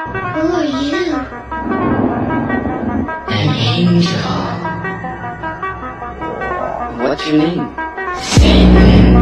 Who are you? An angel. What's your name? Satan.